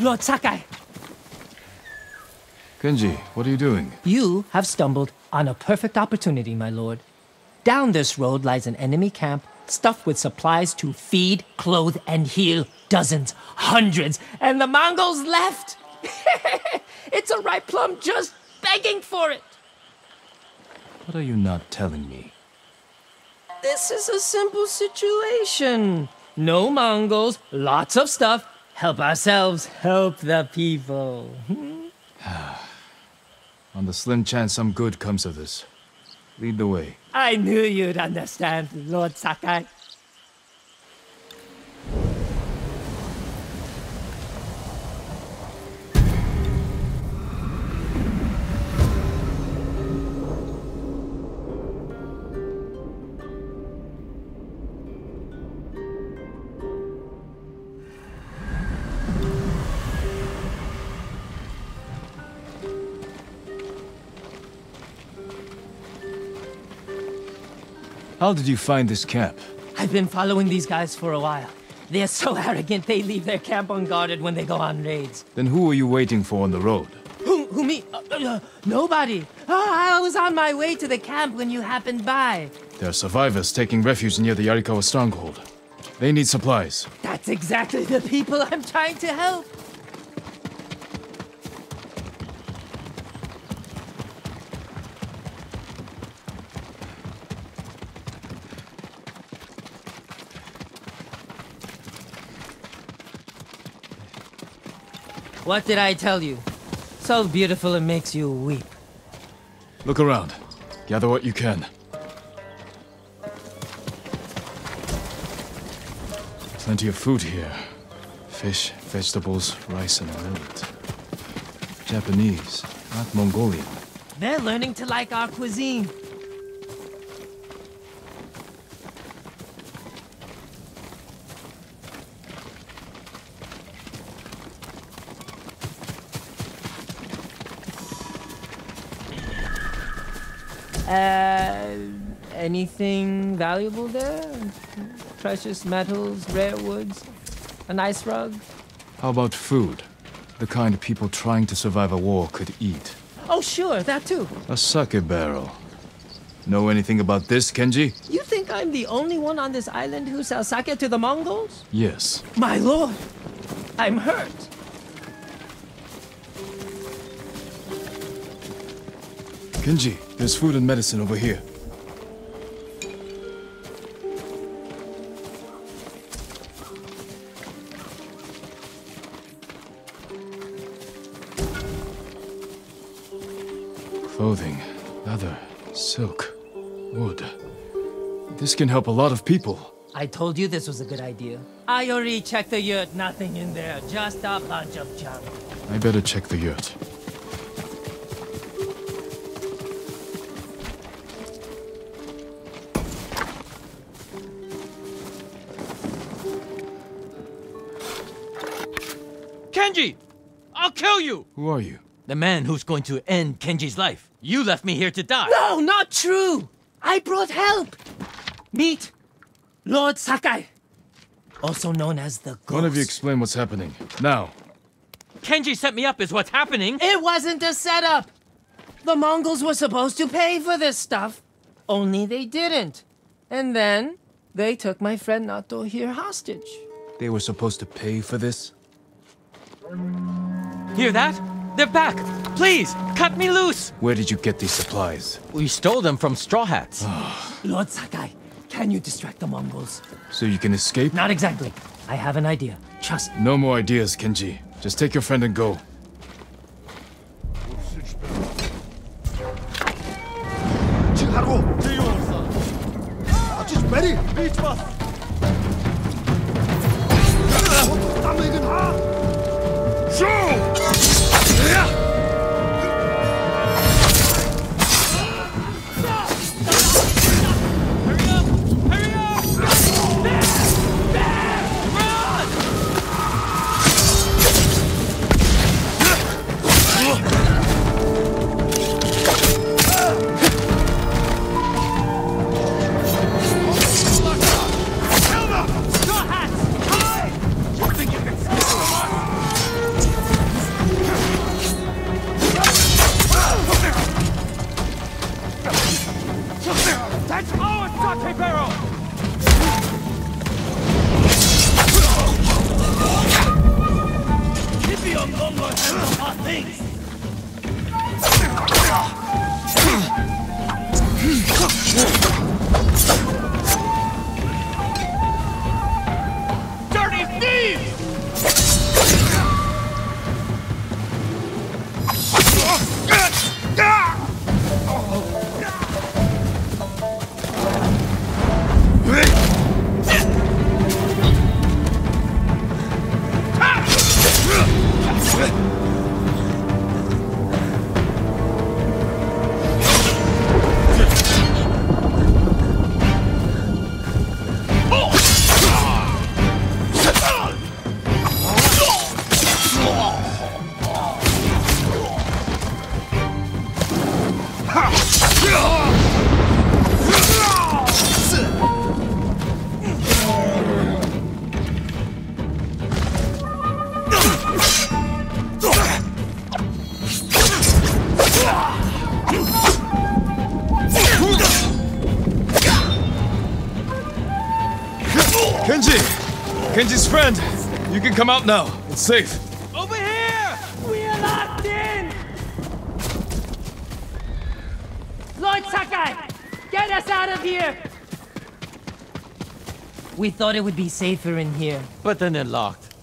Lord Sakai, Kenji, what are you doing? you have stumbled on a perfect opportunity, my lord. Down this road lies an enemy camp stuffed with supplies to feed, clothe, and heal dozens, hundreds, and the Mongols left. it's a ripe plum just begging for it. What are you not telling me? This is a simple situation. No Mongols, lots of stuff. Help ourselves, help the people. On the slim chance some good comes of this. Lead the way. I knew you'd understand, Lord Sakai. How did you find this camp? I've been following these guys for a while. They're so arrogant they leave their camp unguarded when they go on raids. Then who were you waiting for on the road? Who, who me? Uh, uh, nobody. Oh, I was on my way to the camp when you happened by. There are survivors taking refuge near the Yarikawa stronghold. They need supplies. That's exactly the people I'm trying to help. What did I tell you? So beautiful it makes you weep. Look around. Gather what you can. Plenty of food here. Fish, vegetables, rice, and millet. Japanese, not Mongolian. They're learning to like our cuisine. Uh, anything valuable there? Precious metals, rare woods, a nice rug? How about food? The kind people trying to survive a war could eat. Oh, sure, that too. A sake barrel. Know anything about this, Kenji? You think I'm the only one on this island who sells sake to the Mongols? Yes. My lord, I'm hurt. Kenji, there's food and medicine over here. Clothing, leather, silk, wood. This can help a lot of people. I told you this was a good idea. I already checked the yurt, nothing in there, just a bunch of junk. I better check the yurt. Kenji! I'll kill you! Who are you? The man who's going to end Kenji's life. You left me here to die. No, not true! I brought help! Meet Lord Sakai, also known as the Ghost. One of you explain what's happening. Now. Kenji set me up is what's happening. It wasn't a setup! The Mongols were supposed to pay for this stuff, only they didn't. And then they took my friend Nato here hostage. They were supposed to pay for this? Hear that? They're back! Please, cut me loose! Where did you get these supplies? We stole them from Straw Hats. Ah. Lord Sakai, can you distract the Mongols? So you can escape? Not exactly. I have an idea. Trust me. No more ideas, Kenji. Just take your friend and go. Chiharu, Ateş beri. Hiç bas. Hurry You can come out now. It's safe. Over here! We are locked in! Lord Sakai, get us out of here! We thought it would be safer in here. But then they're locked.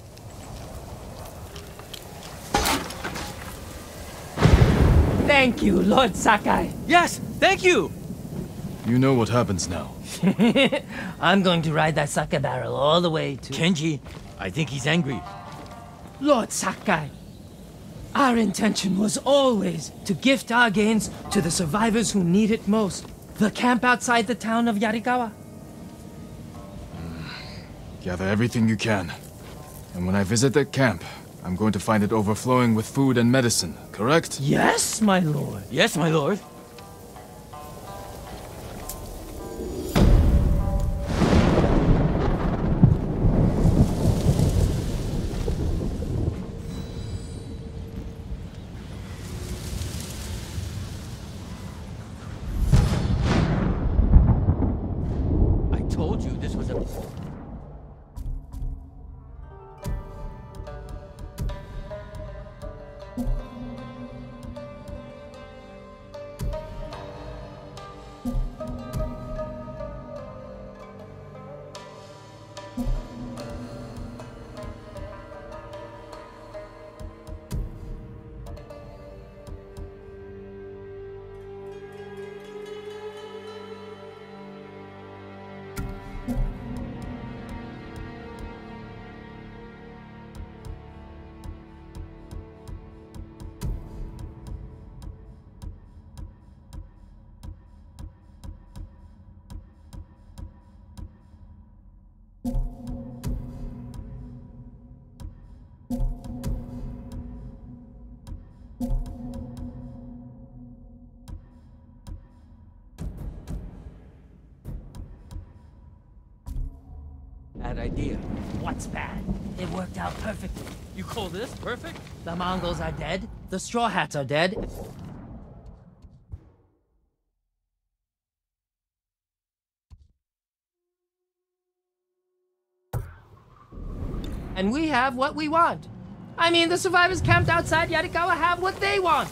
Thank you, Lord Sakai. Yes, thank you! You know what happens now. I'm going to ride that sake barrel all the way to... Kenji, I think he's angry. Lord Sakai, our intention was always to gift our gains to the survivors who need it most. The camp outside the town of Yarikawa. Mm, gather everything you can. And when I visit that camp, I'm going to find it overflowing with food and medicine, correct? Yes, my lord. Yes, my lord. bad idea. What's bad? It worked out perfectly. You call this perfect? The Mongols are dead. The Straw Hats are dead. And we have what we want. I mean, the survivors camped outside Yarikawa have what they want.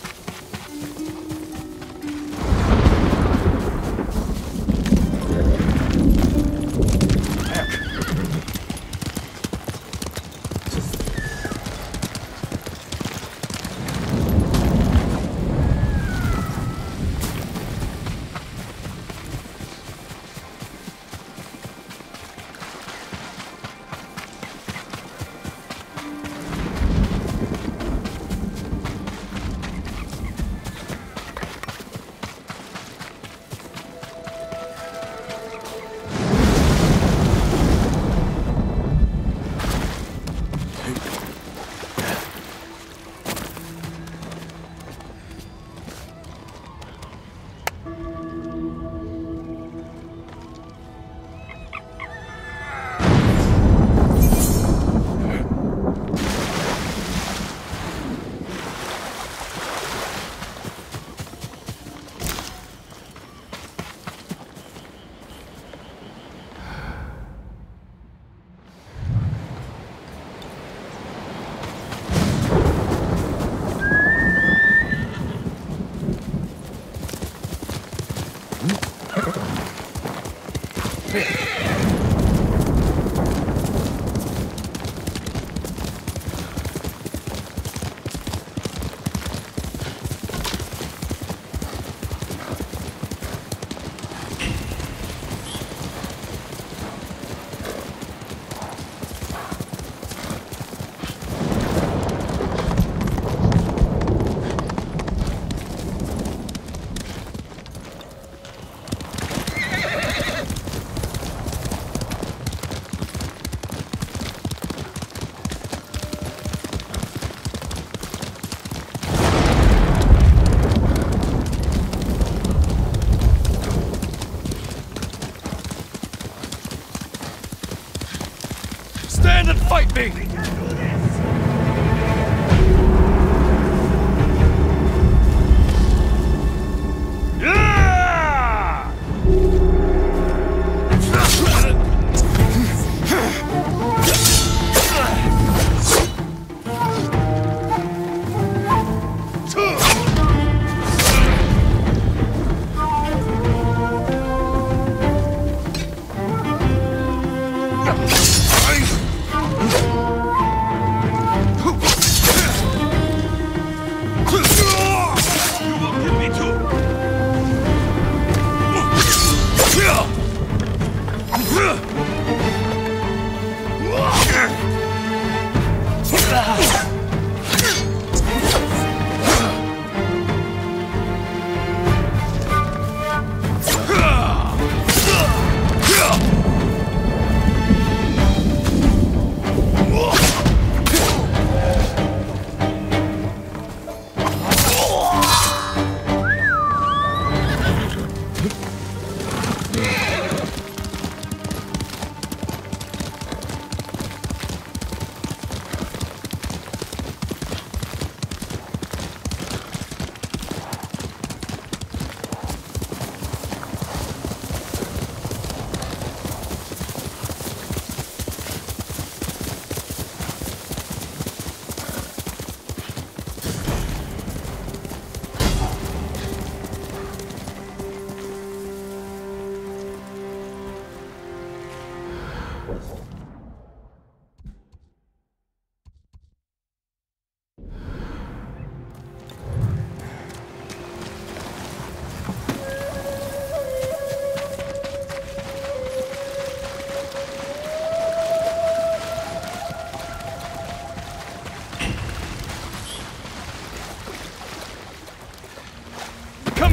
Fight me!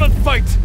And fight!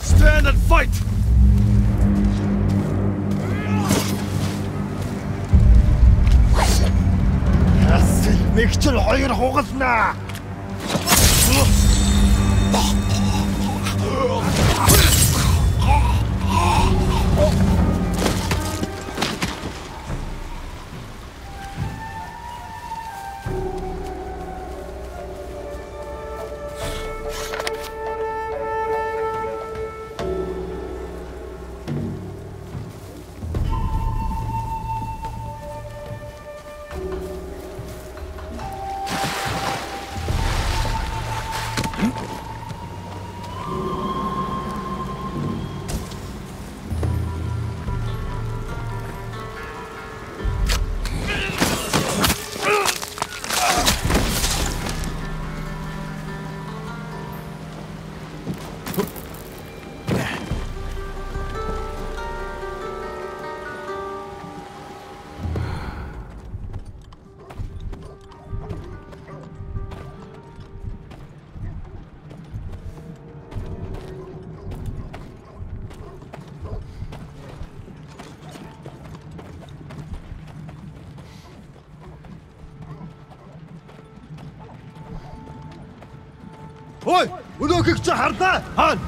Stand and fight! Эгчл хоёр хугалнаа. Нөхөгч хардаа. Хаан.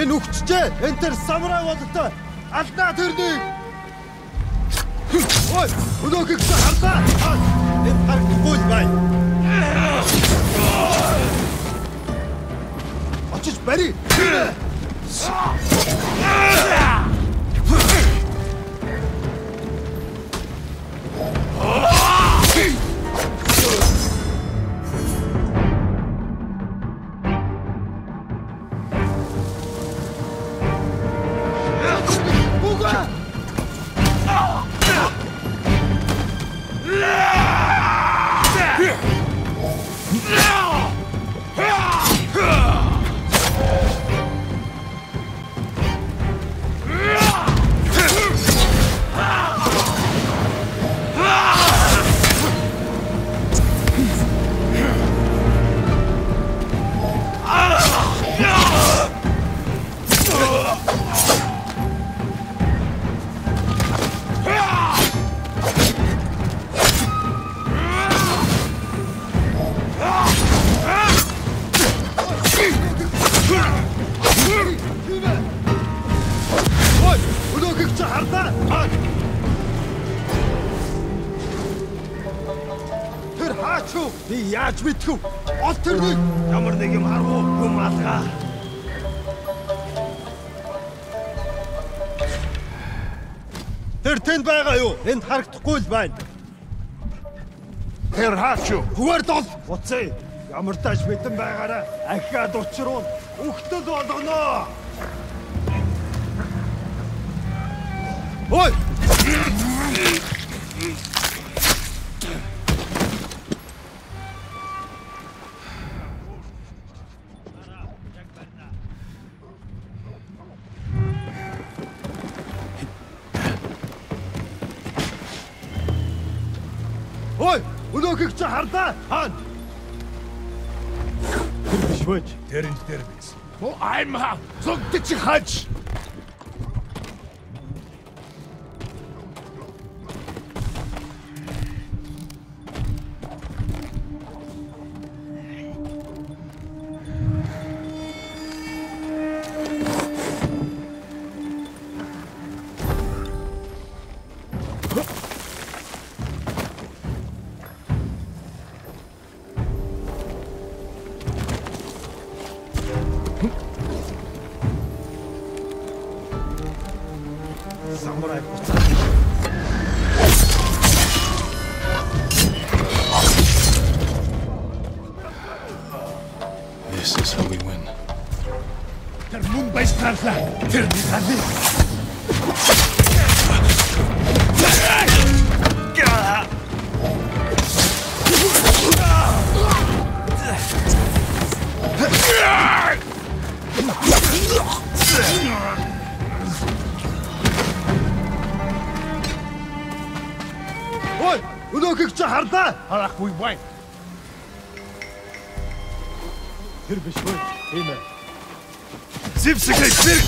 Энэ үхчихжээ. Энд тэр самраа болтой. Алдаа тэрний. Ой, өнөөгч хардаа. Хаан. Энэ харахгүй бай. Очиж бари. Мэдхв? Ол тэрнийг ямар нэг юм харав уу? Хүм алгаа. Тэр тэнд байгаа юу? Энд харагдахгүй л байна. Тэр хаач юу? Хүгээр дол. Уцээ. Ямар тааш битэн байгаараа ахиад учруун үхтэл болгоно. Ой! An! Бишвэч, дэрэнч дэрбис. О аймаа, зогт чи хаж. Байж таарлаа. Тэр нэг халий. Ой, өнөөхийг чи харлаа. Харахгүй бай. Тэр биш үү? Тийм Inclusive significa.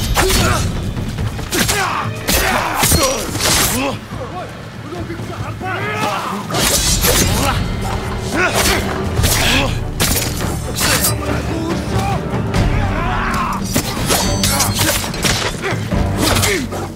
Hmph!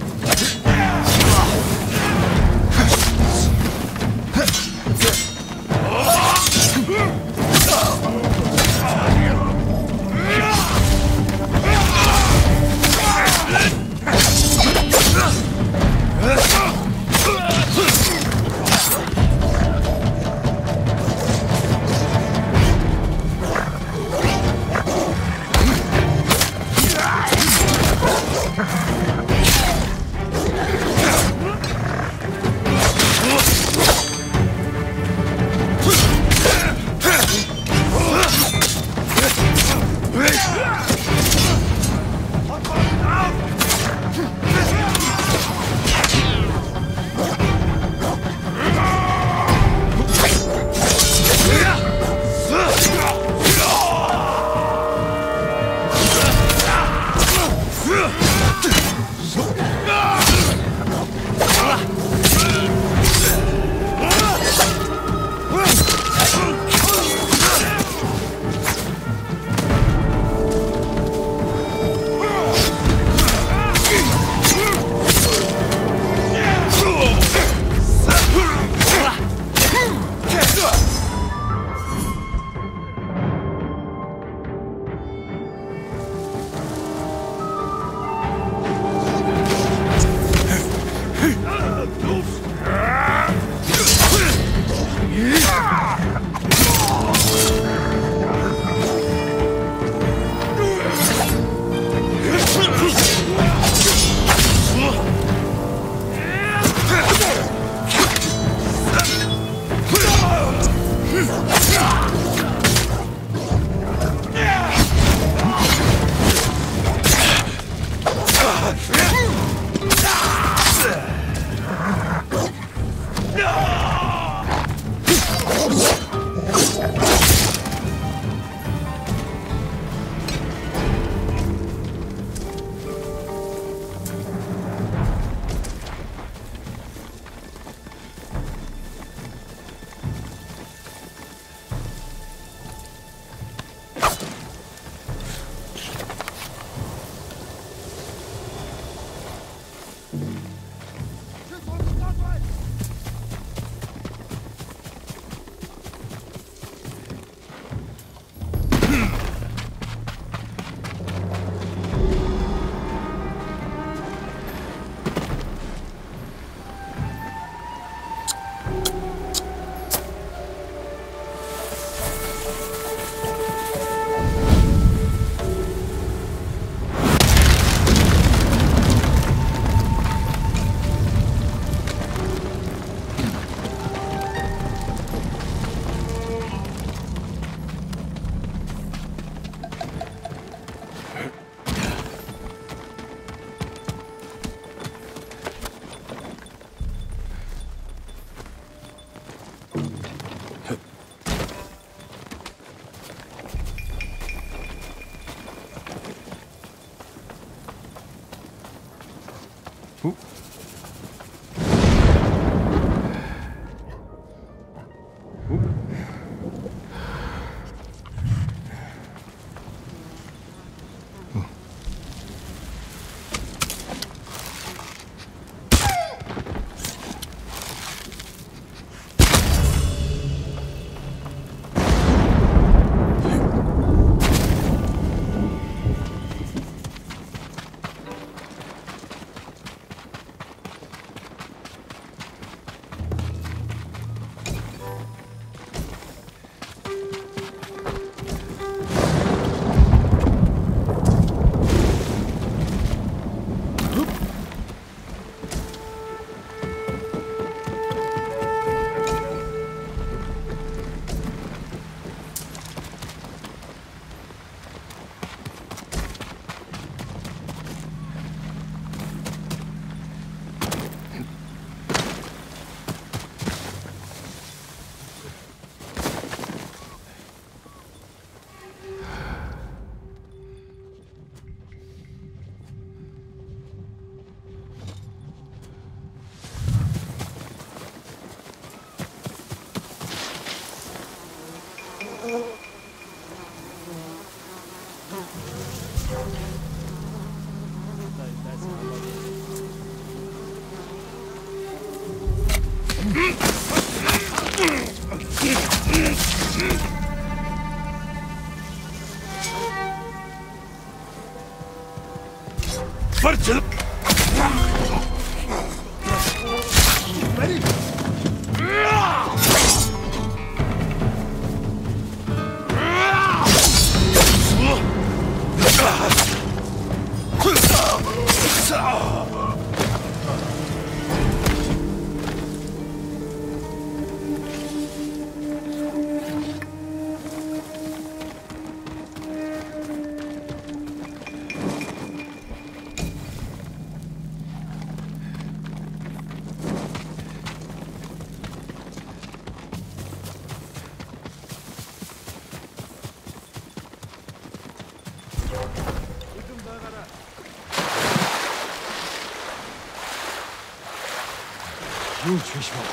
Stichwort.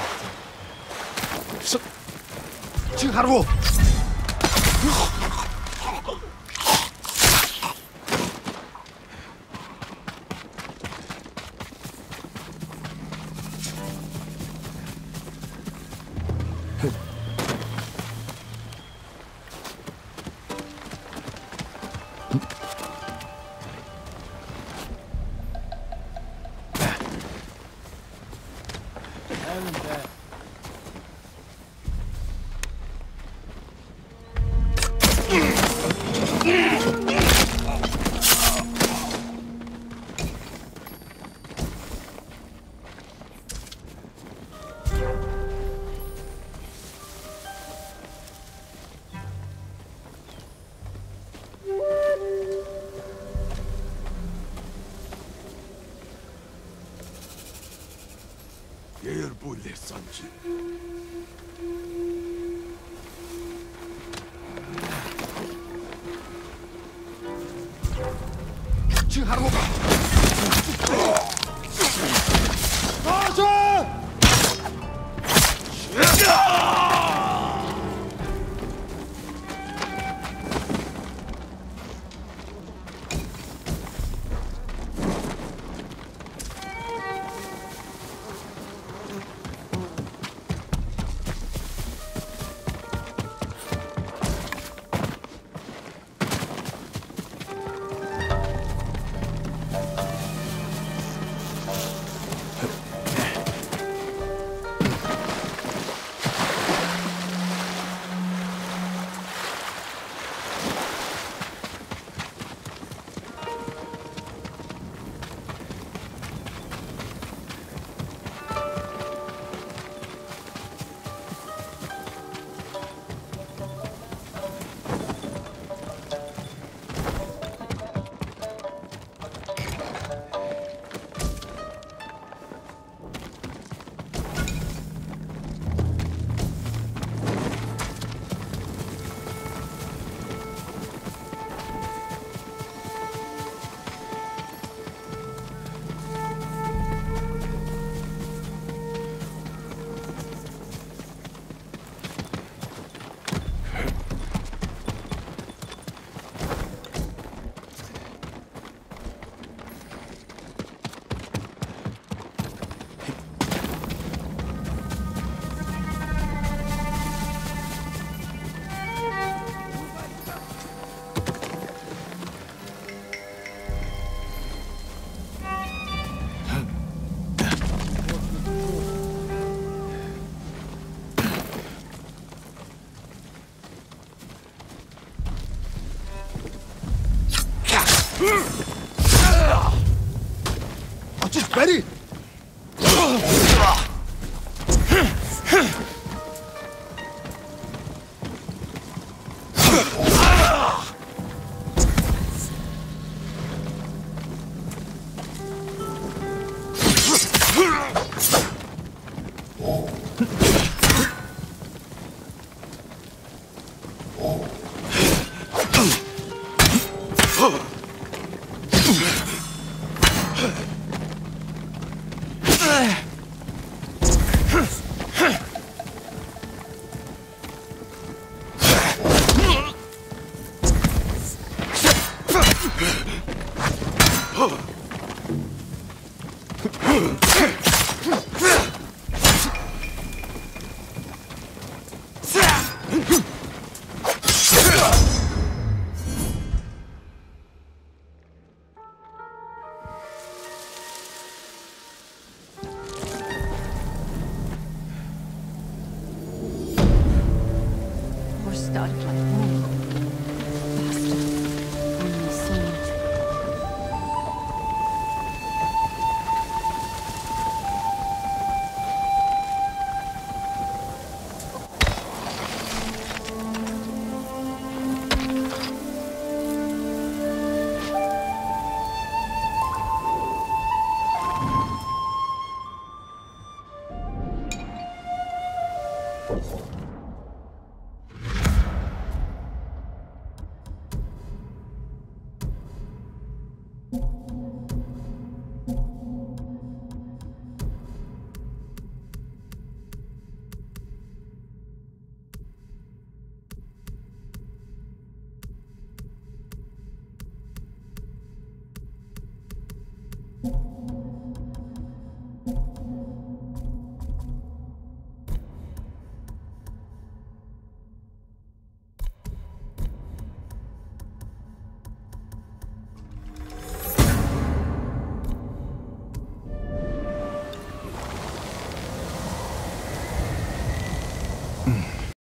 Zu, zu Haru! Ach, just ready! started like